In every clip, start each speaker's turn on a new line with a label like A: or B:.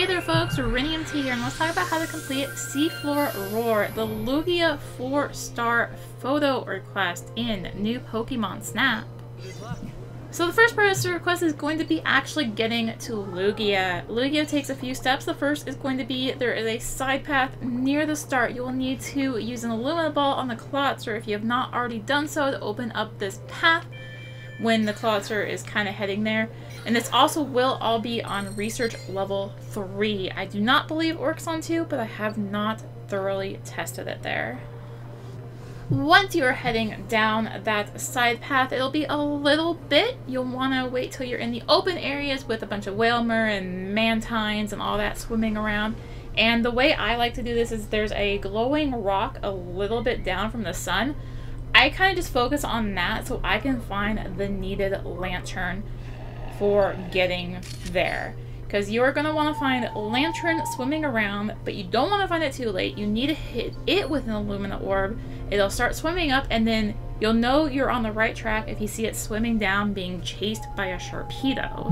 A: Hey there folks, Rinium T here, and let's talk about how to complete Seafloor Roar, the Lugia 4-star photo request in New Pokemon Snap. So the first part of the request is going to be actually getting to Lugia. Lugia takes a few steps. The first is going to be there is a side path near the start. You will need to use an Illumina Ball on the Clawitzer if you have not already done so to open up this path when the Clawitzer is kind of heading there. And this also will all be on research level 3. I do not believe works on 2, but I have not thoroughly tested it there. Once you're heading down that side path, it'll be a little bit. You'll want to wait till you're in the open areas with a bunch of Wailmer and Mantines and all that swimming around. And the way I like to do this is there's a glowing rock a little bit down from the sun. I kind of just focus on that so I can find the needed Lanturn for getting there. Because you're going to want to find Lanturn swimming around, but you don't want to find it too late. You need to hit it with an Illumina Orb. It'll start swimming up, and then you'll know you're on the right track if you see it swimming down being chased by a Sharpedo.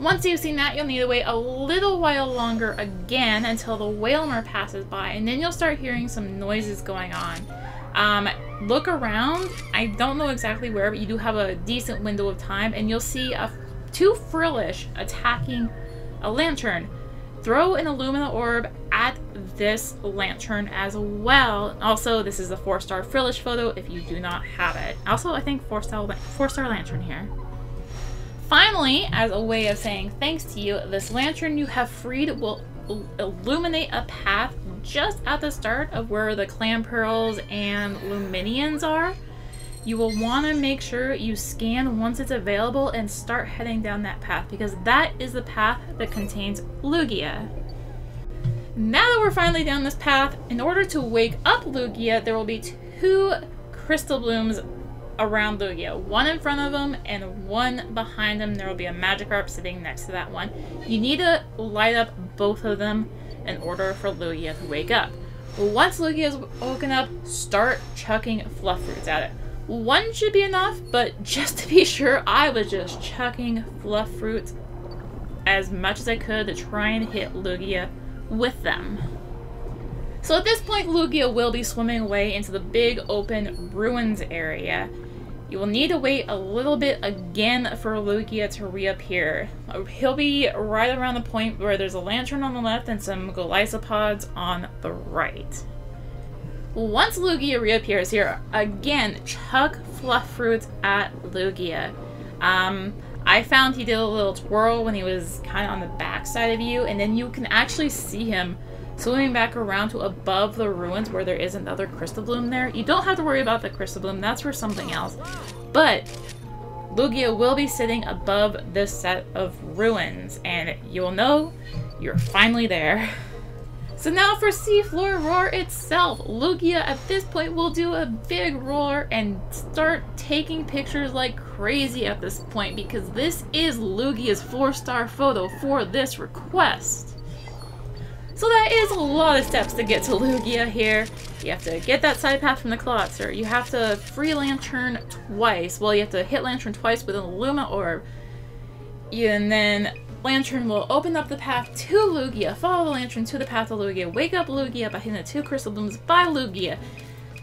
A: Once you've seen that, you'll need to wait a little while longer again until the Wailmer passes by, and then you'll start hearing some noises going on. Um, look around. I don't know exactly where, but you do have a decent window of time, and you'll see a two Frillish attacking a Lanturn. Throw an Illumina Orb at this Lanturn as well. Also, this is a four-star Frillish photo if you do not have it. Also, I think four-star four-star Lanturn here. Finally, as a way of saying thanks to you, this Lanturn you have freed will illuminate a path just at the start of where the Clamperls and Lumineons are. You will want to make sure you scan once it's available and start heading down that path because that is the path that contains Lugia. Now that we're finally down this path, in order to wake up Lugia, there will be two Crystablooms around Lugia. One in front of him and one behind him. There will be a Magikarp sitting next to that one. You need to light up both of them in order for Lugia to wake up. Once Lugia is woken up, start chucking Fluffruits at it. One should be enough, but just to be sure, I was just chucking Fluffruits as much as I could to try and hit Lugia with them. So at this point, Lugia will be swimming away into the big open ruins area. You will need to wait a little bit again for Lugia to reappear. He'll be right around the point where there's a Lanturn on the left and some Golisopods on the right. Once Lugia reappears here, again, chuck Fluffruits at Lugia. Um, I found he did a little twirl when he was kind of on the back side of you, and then you can actually see him swimming back around to above the ruins where there is another Crystabloom there. You don't have to worry about the Crystabloom, that's for something else. But Lugia will be sitting above this set of ruins, and you'll know you're finally there. So now for Seafloor Roar itself, Lugia at this point will do a big roar and start taking pictures like crazy at this point because this is Lugia's 4-star photo for this request. So that is a lot of steps to get to Lugia here. You have to get that side path from the Clawitzer. You have to free Lanturn twice. Well, you have to hit Lanturn twice with an Illumina Orb. And then Lanturn will open up the path to Lugia, follow the Lanturn to the path of Lugia, wake up Lugia by hitting the two Crystablooms by Lugia.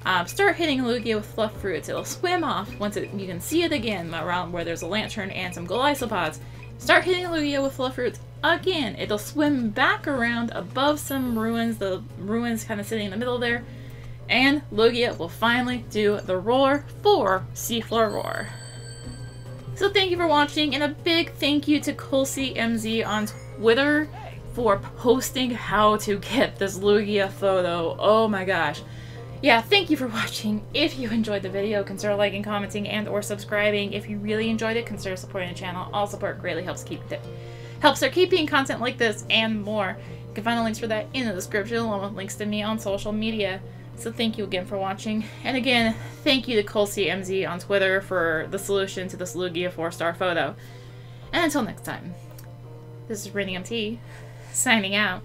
A: Um, start hitting Lugia with Fluffruits. It'll swim off once it, you can see it again around where there's a Lanturn and some Golisopods. Start hitting Lugia with Fluffruits again. It'll swim back around above some ruins, the ruins kind of sitting in the middle there. And Lugia will finally do the roar for Seafloor Roar. So thank you for watching, and a big thank you to ColsyyMz on Twitter for posting how to get this Lugia photo. Oh my gosh. Yeah, thank you for watching. If you enjoyed the video, consider liking, commenting, and or subscribing. If you really enjoyed it, consider supporting the channel. All support greatly helps keep it helps her keeping content like this and more. You can find the links for that in the description along with links to me on social media. So thank you again for watching. And again, thank you to ColsyyMz on Twitter for the solution to this Lugia 4-star photo. And until next time, this is Rinium T, signing out.